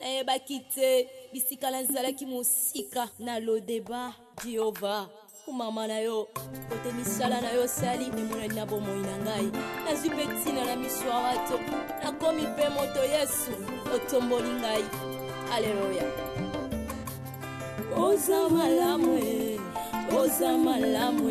Nayebaki te bisika nazalaki mosika na lodeba Jehova kumama na yo kote misala na yo sali emonani na bomoi na ngai nazwi mpe ntina na miso ya bato nakomi mpe moto yesu otomboli ngai aleluya oza malamu oza malamu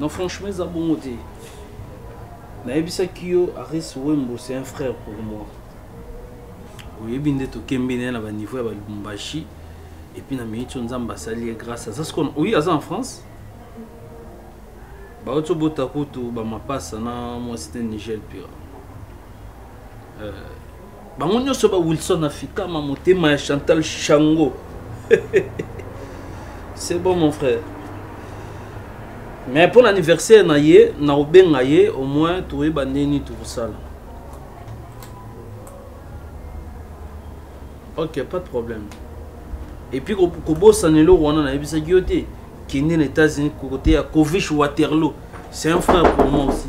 Non franchement eza bongo te. Nayebisaki yo Aris Wembo c'est un frère pour moi. Oyebi nde tokembi naye na ba niveau ya ba Lubumbashi et puis na minute nzambe asali ye grâce aza sikoyo oui aza en France. Ba oto bota kutu ba mapasa na mwasi te Nigel pire. Euh, bango nyonso ba wilson afikama motema ya chantal shango c'est bon mon frère mais mpo na anniversaire na ye nakobenga ye au moins toyeba ndeni tokosala ok pas de problème epuis kobosana eloko wana nayebisaki yo te kende na états-unis kote ya covich waterloo c'est un frère pour moi aussi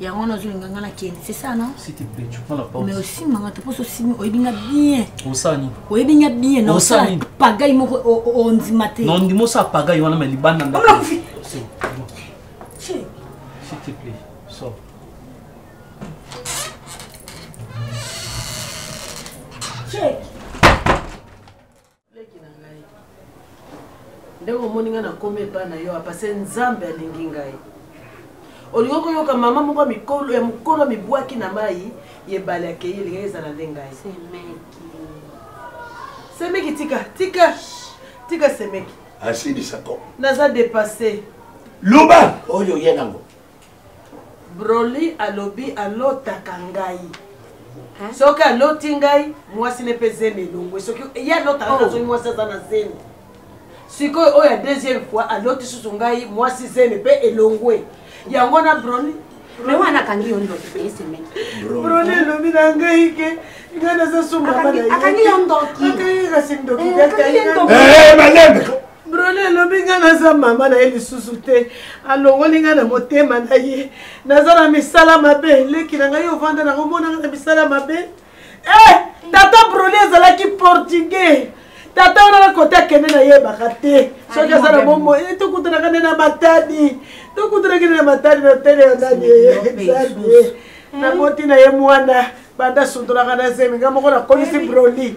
yango wana ozolinga nga nakende c'est ça non mais osimba nga te mposo osimi oyebi nga bien osani oyebi nga bien na osala pagai moko ondima te na ondima osala pagai wana ma libanda ndaosi s'il te plaît sort check leki na ngai ndenge omoni ngai nakomi epai na yo apase nzambe alingi ngai olingi koyoka mama moko ya mokolo amibwaki na mai yebale akei elingaki ezala nde ngai semeki tika tika tika semeki asilisa ko naza depasse loba oyo ye nango Broly alobi alotaka ngai. Hein? Soki aloti ngai mwasi ne pe zemi elongwe soki ye alotaka oh. soki mwasi aza na zemi. Sikoyo oyo ya deuxième fois aloti susu ngai mwasi zemi pe elongwe. Yango na Broly me wana akangi yo ndoto peye semaine brone elobi na ngai ke ngai naza sumba akangi yo ndoki kasi ndoki malembe brone alobi ngai naza mama na ye lisusu te alongoli ngai na motema na ye naza na misala mabe leki na ngai ovanda na komona ngai na misala mabe e tata brone azalaki portugais tata wana na kote akende nayebaka te soki aza na bomoi eh, tokutanaka nde na matadi tokutanaki nde na matadi na hotele ya nani naboti na ye mwana banda sundolaka na zemi ngai moko nakolisi broli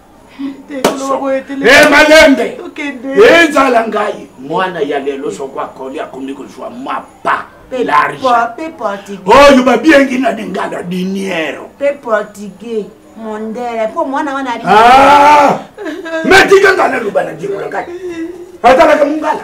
Eh, malembe ezala eh, ngai mwana ya lelo soko akoli akomi kozwa mapa oyo babiengi na lingala diniero metikanga naloba na diekolaka atalaka mongala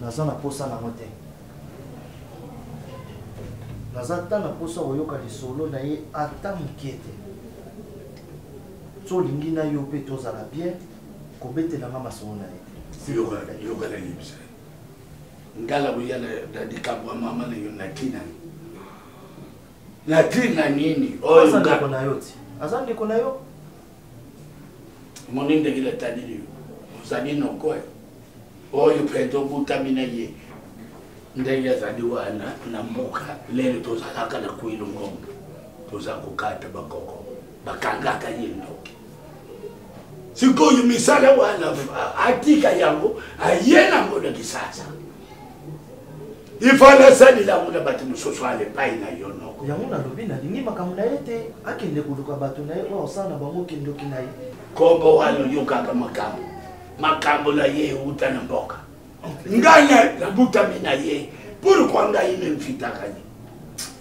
naza na posa nango te naza ata na posa koyoka lisolo na ye ata moke te so olingi na yo mpe tozala bien kobetelanga masolo na ye yoka na yebisa ngala koya na likambo ya mama na yo na ntina na ntina nini oyo ndako na yo ti aza ndeko na yo omoni ndenge nataleli yo ozali noko eh. oyo mpenza obutami na ye ndenge azali wana na mboka lelo tozalaka na kwilu ngombe toza kokata bakoko bakangaka ye ndoki sikoyo misala wana atika yango aye nango na kisasa ifale asali yango na bato mosusu ale epai na yo noko yango nalobi nalingi makambo na ye te akende koluka bato na ye oyo osala na bango kindoki na ye kobo wana oyokaka makambo makambo na ye euta na mboka ngai nabutami na ye pourkui ngai memfitaka ye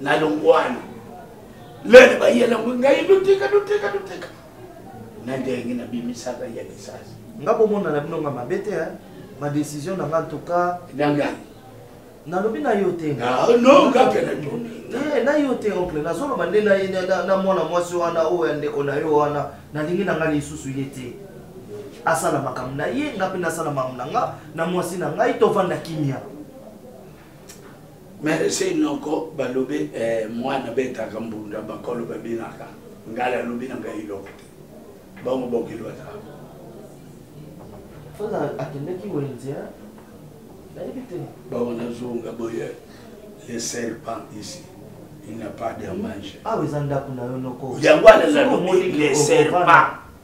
na longwana lele bayela ngo ngai luteka luteka luteka na ndenge na bimisaka ya lisasi nga bomona na bino nga mabe te ma décision na nga en tout cas na ngai nalobi na yo te ah, no nga mpe na toni eh, na yo te oncle nazoloba nde na ye na mwana mwasi wana oyo ya ndeko na yo wana nalingi na ngai lisusu ye te asala makambo na ye nga mpe nasala makambo na nga na mwasi na ngai tovanda kimia merci noko balobi eh, mwana betaka mbunda bakolo babinaka ngai alobi na ngai eloko te bango bokilwata akendaki wenze nayebi te bango nazonga boye le serpent ici il n'a pas de mange awa ah, eza ndako na yo noko yango wana nalobi le serpent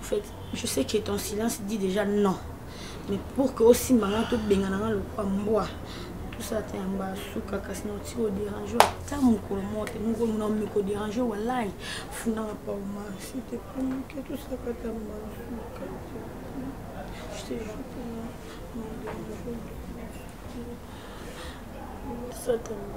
en fait je sais que ton silence dit déjà non mais pour que osimba nga tobengana nga lokwa mbwa tosala ta yango basuka kasi na otiki oderange ata mokolo moko te mokolo na mikoderange walai funanga pauma site pumuke tosaka ta basuka Certainement.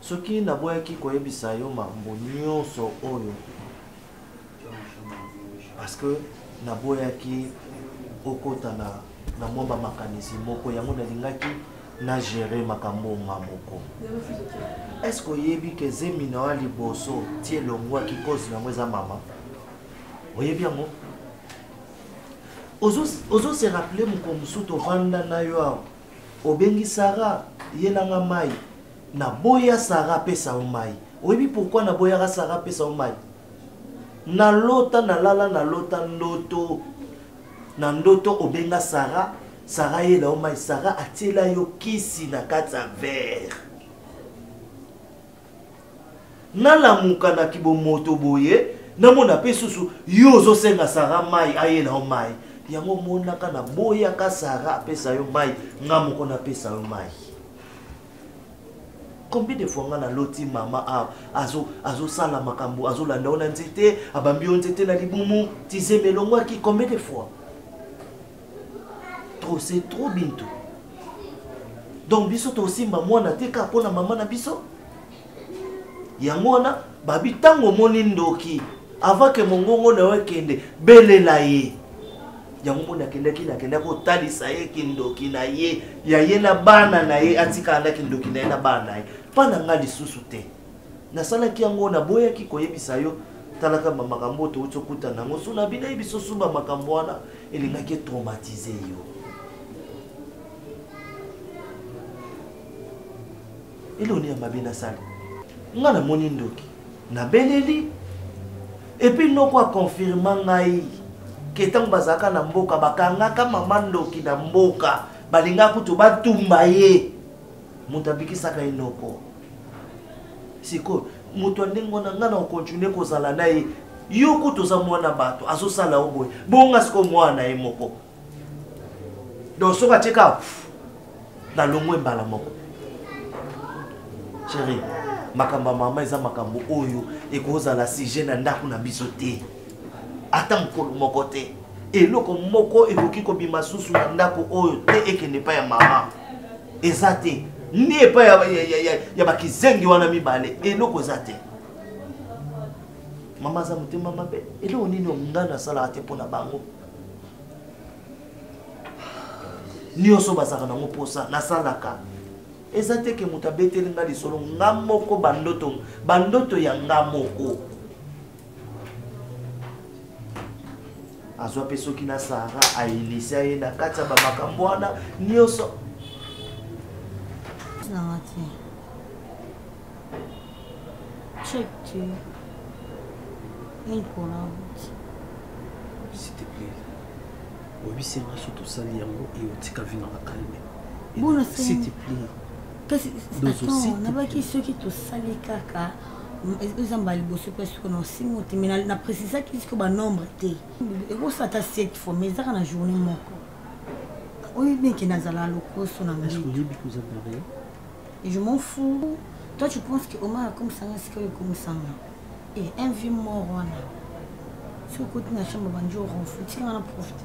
soki naboyaki koyebisa yo mambo nyonso oyo parce que naboyaki okota na, na mwa bamakanisi moko yango nalingaki na gere makambo nga moko est-ce que oyebi ke zemi na wa liboso ti elongwaki cause yango eza mama oyebi yango ozo se rappeler mokolo mosusu tovanda na yo awa obengi sara yela nga mai naboya sara apesa yo mai oyebi pourkui naboyaka sara apesa yo mai nalota nalala nalota ndoto na ndoto obenga sara sara yela yo mai sara atiela yo kisi na kati ya vere nalamuka na kibomoto boye namona mpe susu yo ozosenga sara mai ayela yo mai yango omonaka naboyaka sara apesa yo mai nga moko napesa yo mai combien de fois nga naloti mama awa azosala makambo azolanda yo na nzete abambi yo nzete na libumu tizeme elongwaki combien de fois trop c'est trop bintu donc biso tosimba mwana te kaka mpo na mama na biso yango wana babi ntango omoni ndoki avant ke mongongo na yo ekende belela ye yango moni akendaki nakendaki kotalisa ye kindoki na ye ya ye na bana na ye atikala na kindoki na ye na bana na ye mpa na ngai lisusu te nasalaki yango naboyaki koyebisa yo talaka bamakambo oyo touti okutana yango so na bino yebiso su bamakambo wana elingaki etraumatise yo eloni ya mabe nasali ngai namoni ndoki nabeleli epuis noko akonfirma ngai ke ntango bazalaka na mboka bakangaka mama ndoki na mboka balingaka kutu batumba ye moto abikisaka ye noko sikoyo moto ya ndenge wana ngai na okontinue kozala na ye yo kutu oza mwana bato azosala yo boye bonga sikoyo mwana na ye moko donc soki atika nalongwe mbala moko chéri makambo ya mama eza makambo oyo ekozala sujet na ndako na biso te ata mokolo moko te eloko moko ekoki kobima susu na ndako oyo te ekende epai ya mama eza te ni epai ya, ya, ya, ya, ya bakizengi wana mibale eloko eza te mama aza motema mabe eloko nini ngai nasalaka te mpo na bango nyonso bazalaka nango mposa nasalaka eza te ke moto abeteli ngai lisolo nga moko bandoto bandoto ya nga moko azwa mpe soki na sahara ailisia ye na kati ya bamakambo wana nyonso nanga te check te nkola buti s'il te plaît oyebisi nga so tosali yango e otika vi nanga kalme s'il te plaît kasi nabaki soki tosali kaka eza mbala liboso mpe siko na osimbi te mai na précisaki siko banombre te ekosala ata siècle fo mai ezaka na journée moko oyo neke nazala lokoso na ngai je m'en fou toi tu penses que omar akomisanga sikoyo ekomisanga e eh, un vie mort wana soki okoti na chambre bandi oronfle tikanga na profite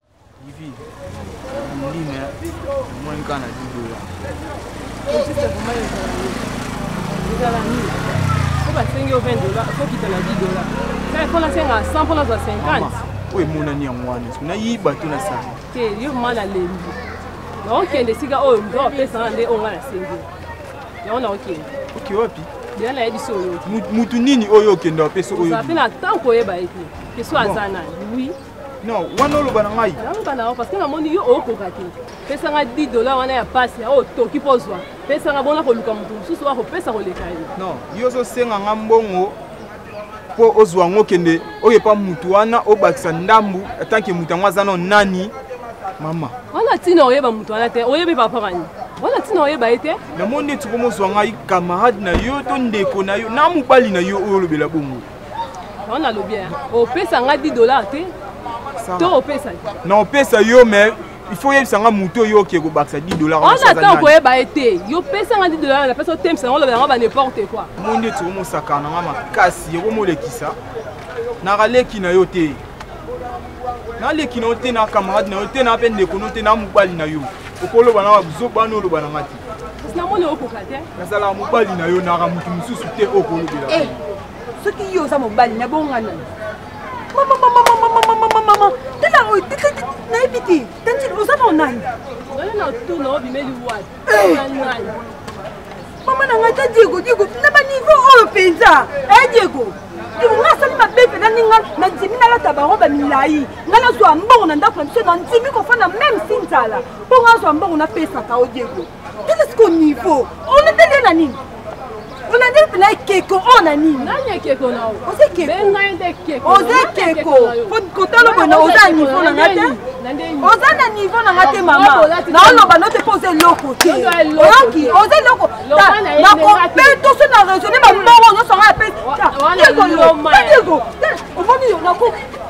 basengi yo 20 dola okokita na 10 dola sai mpo nasenga 100 mpo nazwa 50 oyo emonani yango wana soki nayiba to nasala te yo ma nalembi naokende esika oyo mpe opesana nde oyo ngai nasengi yango naokende oke wapi deya nayebisi oyo motu nini oyo okende opesa oyo mpe na ntango koyeba ye te keso aza nani wi non wana oloba na ngai oloba na yo parce que namoni yo okoka te pesanga 10 dollar wana ya pasi oyo toki mpo ozwa pesanga bona koluka moto mosusu oyo akopesa koleka ye non yo ozosenga nga mbongo mpo ozwa yango okende oyo epa motu wana obakisa ndambu atanke moto yango aza no nani mama wana ntina oyeba moto wana te oyebi papa kani wana ntina oyeba ye te namoni neti komozwa ngai kamarade na yo to ndeko na yo na mobali na yo oyo olobela bongo yango nalobi eh. opesa nga 10 dollar te to opesa na opesa yo mais il faut oyebisa nga motu oyo oke kobakisa 10 dollar wana ata okoyeba ye te yo pesa nga 10 dollar na pesa otemisa yango oloba yango ba n'importe quoi mo nde tiko mosaka na nga makasi yoko molekisa nakaleki na yo te naleki na yo te na camarade na yo te na mpe ndeko no te na mobali na yo okoloba na buzoba wana oloba na nga te namoni okoka te nazalaka mobali na yo naka moto mosusu te okolobela eh, soki yo oza mobali nabongana mamamamamamamamamama tala oyo nayebi te tanjili oza na onani oyo na tuna obimeli wapi nani mama na ngai ta diego diego na baniveau oyo mpenza e diego nga asali mabe mpenza ndenge nga nandimi nalata baroba milai ngai nazwa mbongo na ndako na biso nandimi kofanda meme si nzala mpongo azwa mbongo napesaka o diego tala siko niveau olandeli na nini olandeli mpena ekeko oyo na nini oza ekeko oza ekeko kotala boyena oza na niveau na nga te oza na niveau na nga te mama naoloba no te mpo oza eloko te oyoki oza eloko nakopeto so na raisonne bambongo nyonso nga apesi omoni yo nakoki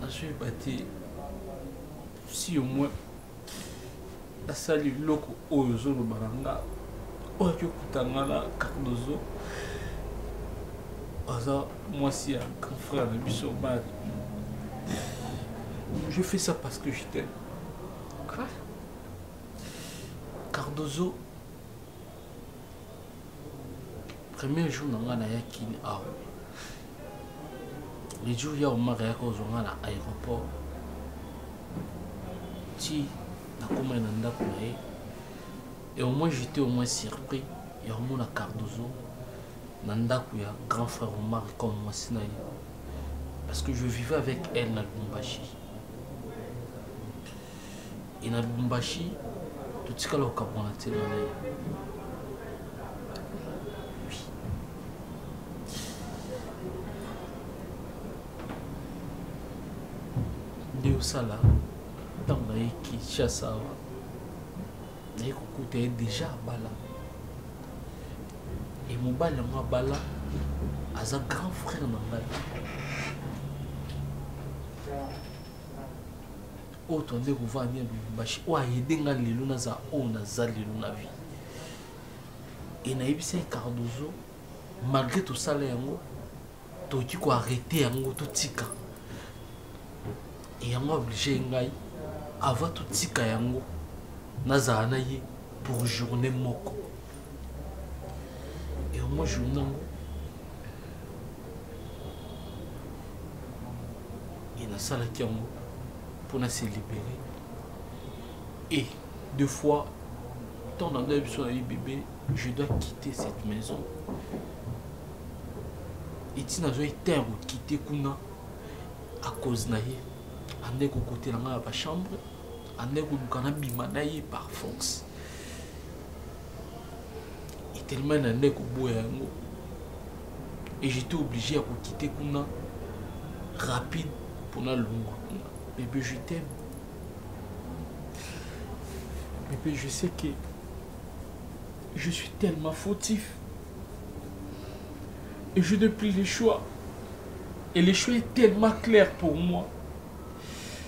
nazwi bati si au moins nasali eloko oyo ozoloba na nga oyo akiokuta nga na cardozo aza mwasi ya grand frère na biso mari je fais ça parce que je t'aime quoi cardozo premier jour na nga nayaki awa le jour ya omaka yaka ozwa nga na aéroport ti nakoma ye na ndako na ye et au moins j'étais au moins surpris ya komona cardozo na ndako ya grand frère omar comme mwasi na ye parce que je vivais avec elle na lubumbashi et na Lubumbashi totikala kokamwa na ntina na ye nde osala ntango naye kinshasa awa naye kokuta ye deja abala e mobali yango abala aza grand frère na ngai oyo toanze kovandi ya lubumbashi oyo ayede nga lelo naza oyo naza lelo na vie e nayebisa ye cardozo malgré tosala yango tokoki koarrete yango totika e yango oblige ngai avant totika yango nazala na ye pour journée moko yango jour nango ye nasalaki yango mpo na se libere et deux fois tant dans la biso nayebi bebe je dois quitter cette maison eti nazwa etein ya kokite kuna à cause na ye andeki kokotela ngai ya bachambre ande koluka nabima na ye par force etelema na nde koboya yango et j'étais obligé ya kokite kuna rapide mpo nalongwa kuna bebe je t'aime bebe je sais que je suis tellement fautif et je n'ai plus le choix et le choix est tellement clair pour moi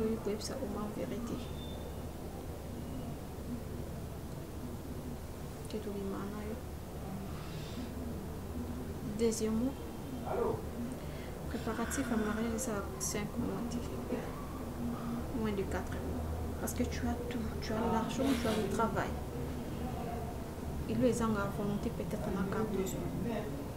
oyo koyebisa omar verité te tobima na yo deuxièmement préparatif ya mariage eza 5 mois te moins de 4 mois parce que tu as tout tu as l'argent tu as le travail elo ezanga volonté peut-être na 14 mois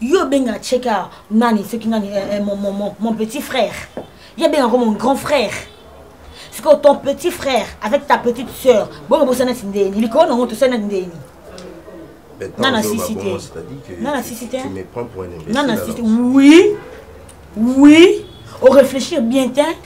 yo obengaka cheka nani soki nani eh, eh, mon, mon, mon, mon petit frère ye abengaka mon grand frère sikoyo ton petit frère avec ta petite sœur bongo bosana ti ndeni likolo nango tosana ndeni nana sisi te nana sisi te nana sisi oui oui oréfléchir bien te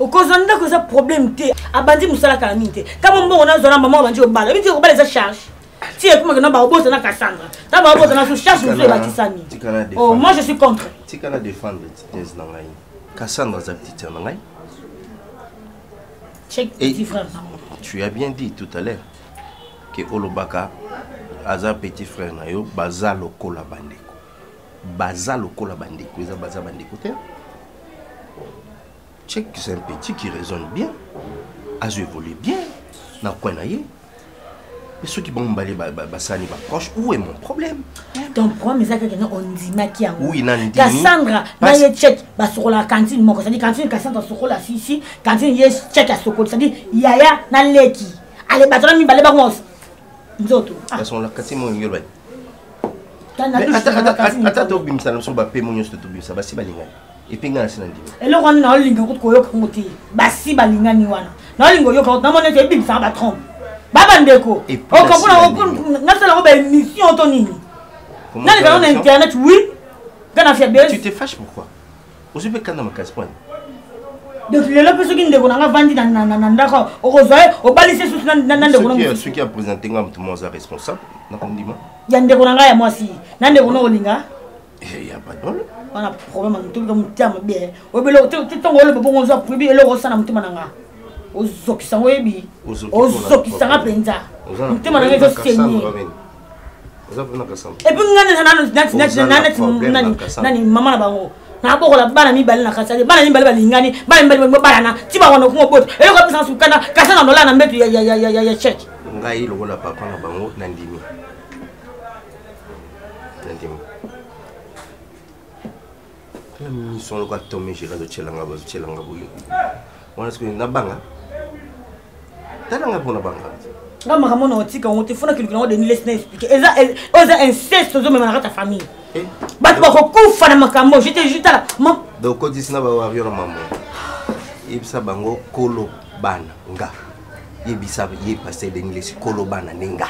okozwa ndako eza problème te abandi mosala kala mingi te kama mbongo nazwa na mama abandi kobala oyebi te kobala eza charge ti ekomaka na baobota na kasanga na baobota na so charge mosusu ebakisami oh, moi je suis contre tika na défendre thèse na ngai kasanga aza petite na ngai tu as bien dit tout à l'heure ke olobaka aza petit frère na yo baza lokola bandeko baza lokola bandeko eza baza bandeko te check c'est un petit qui raisonne bien azo évolue bien na coin na ye mais soki bango mibale basani baproche où est mon problème ton problème eza kaka na ondimaki yango oui nandimi cassandra na ye chek basokola cantine moko cetadi cantine cassandra asokola sisi cantine ye chek asokoli cetadi yaya na leki ale bato na mibale bango nzoto ah. basongola cantine moko yolobani ata tobimisa na biso bapemo nyonso tobimisa basi balingani epe ngai nasi na ndima eloko wana naolinga kutu koyoka yango te basi balingani wana naolinga oyoka kutu namona ete ebimisaka batrompe babandeko nasala yango baémission to nini nalikana na internet oui ngai na fiabes ozwi mpe kanda makasi pwani donc lelo mpe soki ndeko na nga avandi na ndako okozwa ye obalisi susu na ndeko na soki apresente nga moto moko aza responsable nakondima ya ndeko na nga ya mwasi na ndeko na olinga eh, ya badole wana problème ya motobika motia mabe eh. obele ntongo oloba bongo ozwa pribi eloko osala motema na nga ozokisa ngo oyebi ozokisa nga mpenza motema na nga ezosenye epuis nganani mama na bango nabokola bana mibale na kati bana mibale balingani bana mibale balana ti bakono kuma boto eloko apesanga sukana kasi na nolaa na mbeto ya cheke ngai lokola papa na bango nandimi nandimi na miso lokola tom et jerry azotyelanga bazotyelanga boye wana soki nabanga tala ngai mpo nabanga nga makambo na otika yango te fona kilukila yango denis lesina explike eza oyo eza inceste ozomema na kati ya famille eh? bato bakokufa na makambo jete jutala donc kodisi na bawario na mama yebisa bango kolo bana nga yebisa ye pasteur denis lesi kolo bana nde nga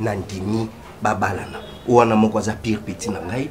nandimi babalana wana moko aza pire peti na ngai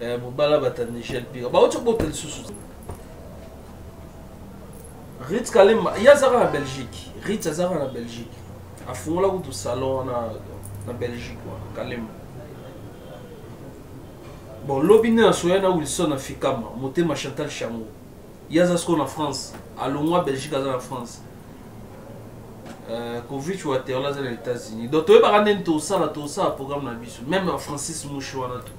eh, mobala bata nigel pika bauti kobota lisusu rit kalema ye azaka na belgique rit azaka na belgique afungola kutu salon wana na belgique wana kalema bon lobi nde nasoya na wilson na fikama motema chantal chango ye aza sikoyo na france alongwa belgique aza na france Euh, covid waterlo aza na états-unis donc toyebaka ndeni tosala tosala programme na biso meme na francis mushi wana to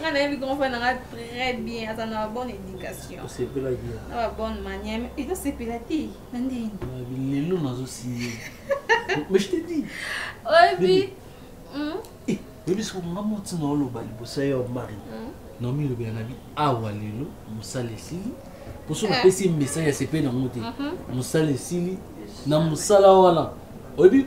nga nayebi grand frère nanga très bien aza na babonne éducation osepelaki na babonne manière mais ezosepela te na ndeni lelo nazosiye mais je te dis oyebi hmm? eh, oyebi soki nga motima oloba liboso ya mari hmm? naomi elobela na bi awa lelo mosala esili mposo eh. napesi message ya sepe nango te mhm. mosala esili na mosala wana oyebi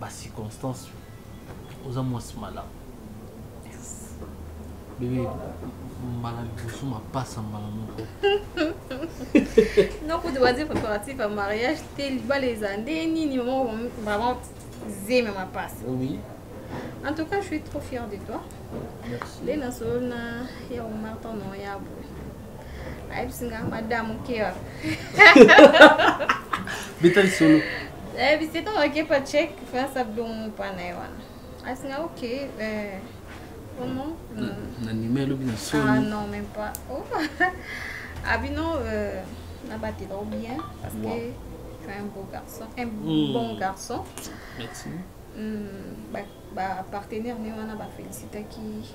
ba circonstances oza mwasi malamu bebe mbala liboso mapasa mbala moko nokuti bazi préparatif ya mariage te libala eza nde nini moko vraiment zeme mapasa oui en tout cas je suis trop fière de toi nde nasolona ya omar tono ya boye ayebisi nga madame okewa beta lisolo ayebisi ntango akepa chek fasa bilomu mpa na ye wana ayebisi nga ok eh, vraiment na nima elobi na soni ah, non même pas oh. abino ah, euh, nabatela o bien parce que tu es un beau garçon un hmm. bon garçon merci hmm, bapartenaire ne wana bafélicitaki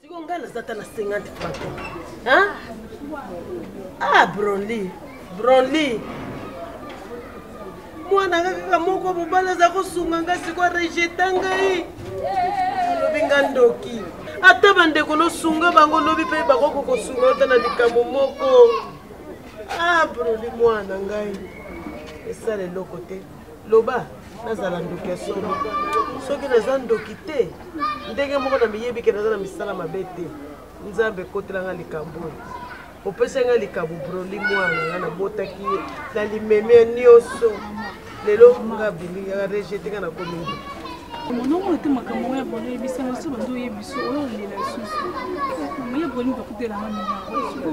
siko ngai naza ata na 50 franc ah bronly bronly mwana nga kaka moko mobali aza kosunga ngai sikoyo rejeta ngai alobi nga ndoki ata bandeko nosunga bango lobi mpe bakoko kosunga ata na likambo moko ah broli mwana ngai esala eloko te loba nazala ndoki ya solo soki naza ndoki te ndenge moko na miyebi ke naza na misala mabe te nzambe ekotela nga likambo oyo opesa nga likambo broli mwana nga nabotaki ye na limemia nyonso lelo nga bilinga rejete nga nakomi ndoki monoko ete makambo oyo ya bolo oyebisa nga soki bando oyebiso oyo olela lisusu moye boni bakutelanga milako siko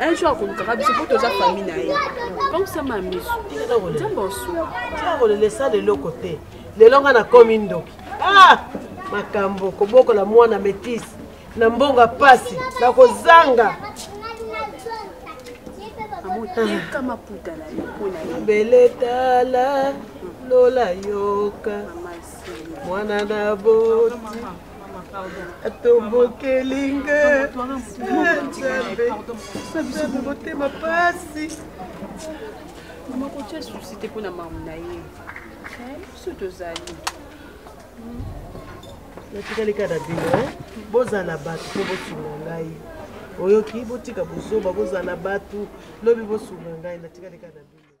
un jour akolukaka biso mpo toza fami na ye kausama miso nzambe osuakolela esala eloko te lelo nga nakomi ndoki ah! makambo kobokola mwana metise na mbongo ya mpasi na kozanga mbele tala lola yoka mwana na boti atobokelinga nzambe motema pasi mama kotya susi te mpo na mamu na ye biso tozali natikali kaka na bino eh? bozala bato mpo bosunga ngai oyoki botika bozoba bozala bato lobi bosunga ngai natikali kaka na bino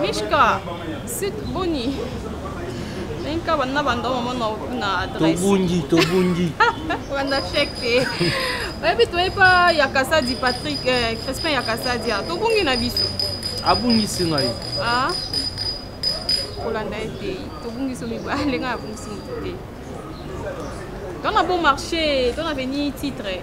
Mishka, sit boni. Ninka banda banda mama na kuna adresse. Tobungi, tobungi. Banda chèque. Baby toi pas ya Kasadi Patrick eh, Crespin ya Kasadi. Ah, tobungi na biso. Abungi singa yo. Ah. Kolanda ete tobungi so mibale nga abungi singa te. Dans un bon marché, dans un titre.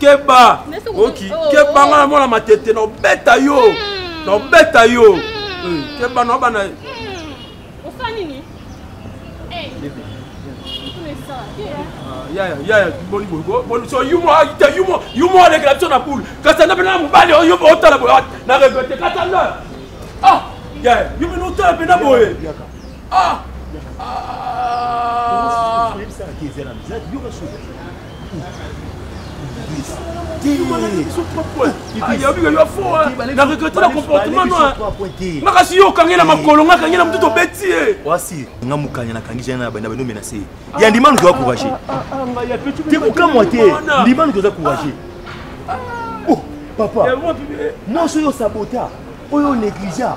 keba oki keba nga na mwana matete na obeta yo hmm. na obeta yo hmm. eh, keba na bana hmm. osala nini eh. ah, yaya yaya boni boni so yumo te yumo yumo alekela biso na poule kasi anda mpena na mobali oyo otala boye ah, na regrete kasi anda ah yaya yo mpena otala mpena boye ah nakasi yo okangi na makolo nga akangi na motu tobeti ye wasi nga mokanya nakangi jana na banda banome na se ya ndima luki wakourage te kokamwa te ndima luki oza courage papa mwasi oyo osabota oyo negligea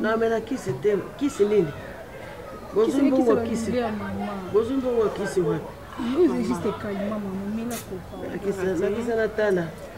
namela kisi te kisi nini bozwi mbongo kisi bozwi mbongo kisi wapi nakisa na tala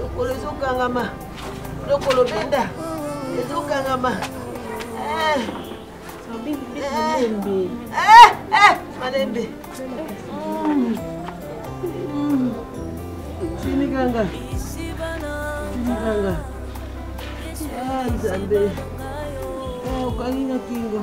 lokolo ezokangama lokolo benda ezokangama eh. eh, eh, malembe tiniganga tiniganga ah, nzambe okangi na kingo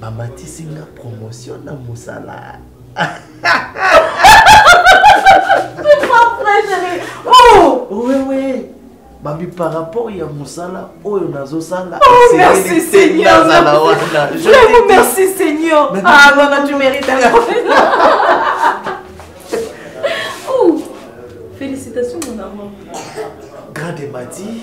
bamatisi nga promotion na mosala wewe babi par rapport ya mosala oyo nazosala oh, merci seigneur nazala wana vraiment merci seigneur ah baba tu mérite félicitations mon amour grande mati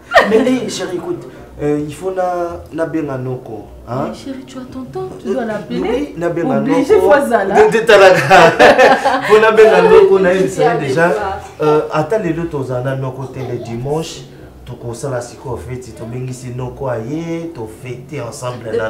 Mais hey, chérie, écoute, euh, il faut na na benga noko. Hein? Mais chérie, tu as ton temps, tu dois euh, l'appeler. Oui, na benga noko. Obligé fois zala. De talaka. Faut na benga noko na il sait déjà. Euh, ata lelo tozana noko te le dimanche. tokosala sikoyo feti tobengisi noko aye tofete ensemble na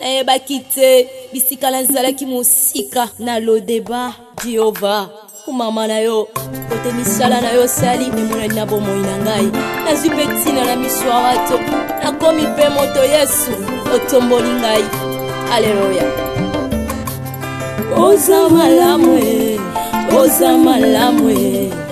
Nayebaki te bisika nazalaki mosika na lodeba Jehova kumama na yo kote misala na yo sali emonani na bomoi na ngai nazwi mpe ntina na miso ya bato nakomi mpe moto yesu otomboli ngai aleluya oza malamu oza malamu